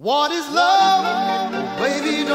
What is love? Baby,